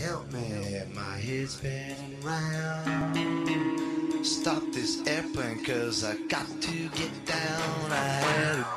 help me, my head's spinning round. Stop this airplane, cause I got to get down. I had a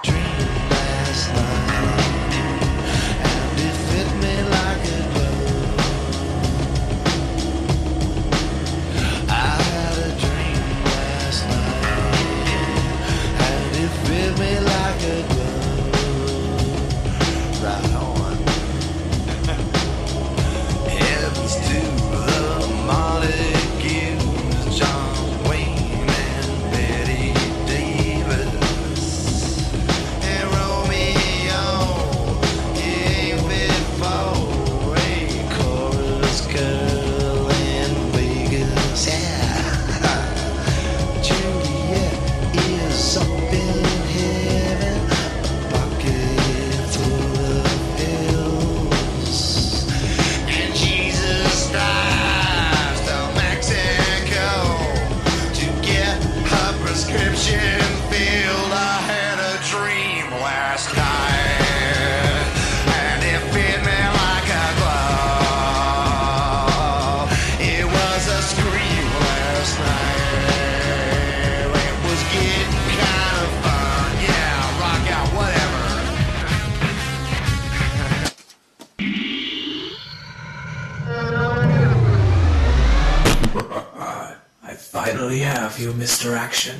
finally have you, Mr. Action.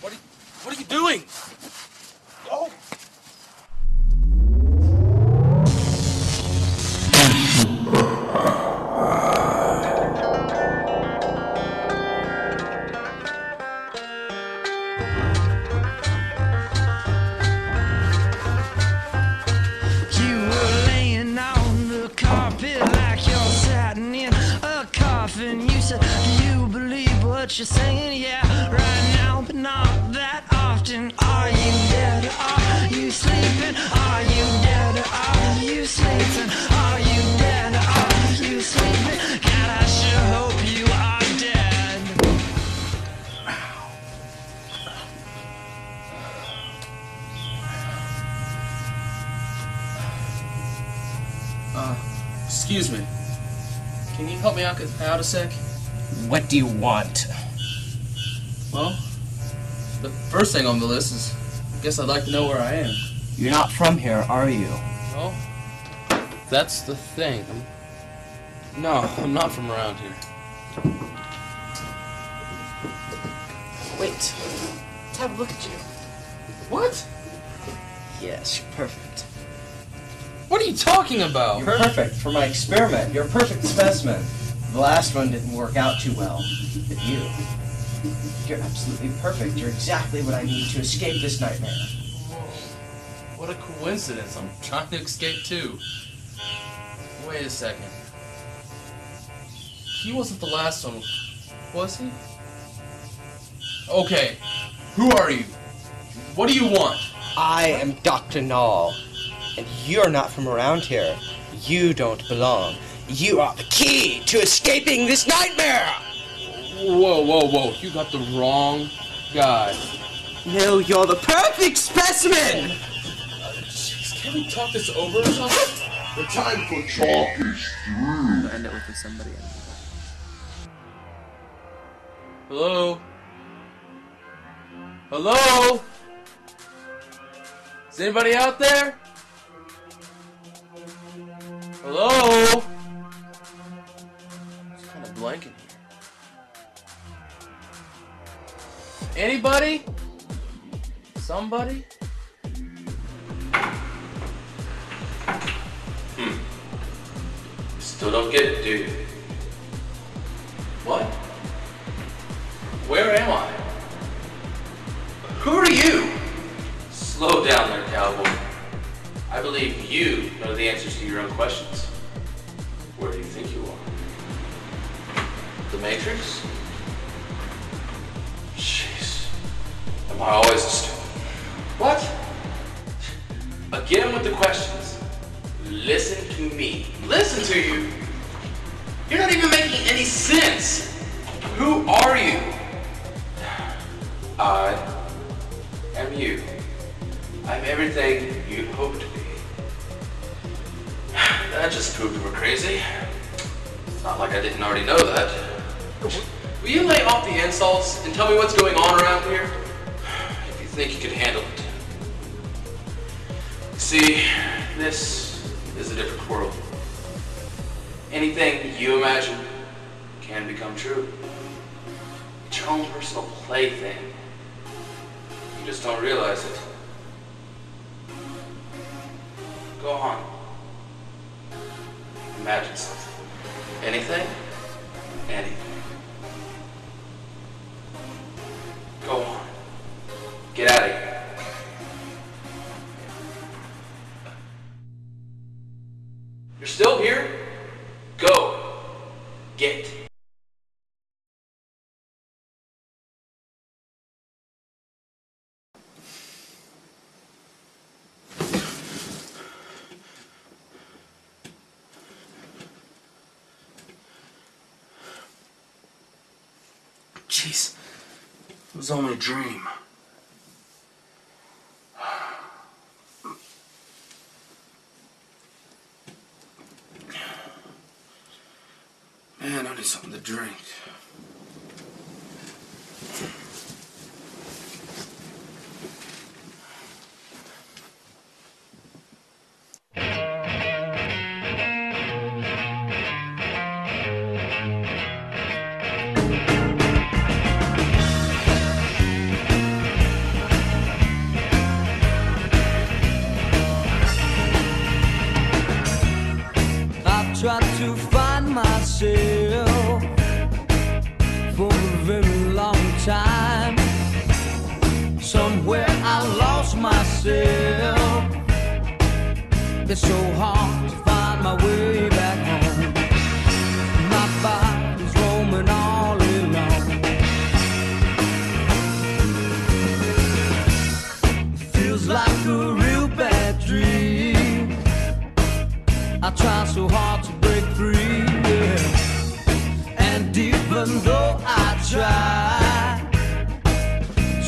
What are, what are you doing? What you're saying? Yeah, right now, but not that often. Are you dead are you sleeping? Are you dead are you sleeping? Are you dead are you sleeping? God, I sure hope you are dead. Uh, excuse me. Can you help me out, out a sec? What do you want? Well, the first thing on the list is, I guess I'd like to know where I am. You're not from here, are you? Well, that's the thing. I'm, no, I'm not from around here. Wait. Let's have a look at you. What? Yes, you're perfect. What are you talking about? You're perfect for my experiment. You're a perfect specimen. The last one didn't work out too well. But you, you're absolutely perfect. You're exactly what I need to escape this nightmare. What a coincidence. I'm trying to escape too. Wait a second. He wasn't the last one, was he? Okay, who are you? What do you want? I am Dr. Null, and you're not from around here. You don't belong. You are the key to escaping this nightmare! Whoa, whoa, whoa. You got the wrong guy. No, you're the perfect specimen! Jeez, can we talk this over or something? The time for talk is through. end it with somebody. Hello? Hello? Is anybody out there? Hello? Anybody? Somebody? Hmm. Still don't get it, do you? What? Where am I? Who are you? Slow down there, cowboy. I believe you know the answers to your own questions. Where do you think you are? The Matrix? I always a student? What? Again with the questions. Listen to me. Listen to you? You're not even making any sense. Who are you? I am you. I'm everything you hope to be. That just proved we're crazy. It's Not like I didn't already know that. Will you lay off the insults and tell me what's going on around here? Think you can handle it. See, this is a different world. Anything you imagine can become true. It's your own personal plaything. You just don't realize it. Go on. Imagine something. Anything? Anything. Still here? Go. Get. Jeez. It was only a dream. Man, I need something to drink. Tried to find myself time. Somewhere I lost myself. It's so hard to find my way back home. My body's roaming all alone. Feels like a real bad dream. I try so hard to break free, yeah. and even though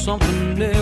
something new.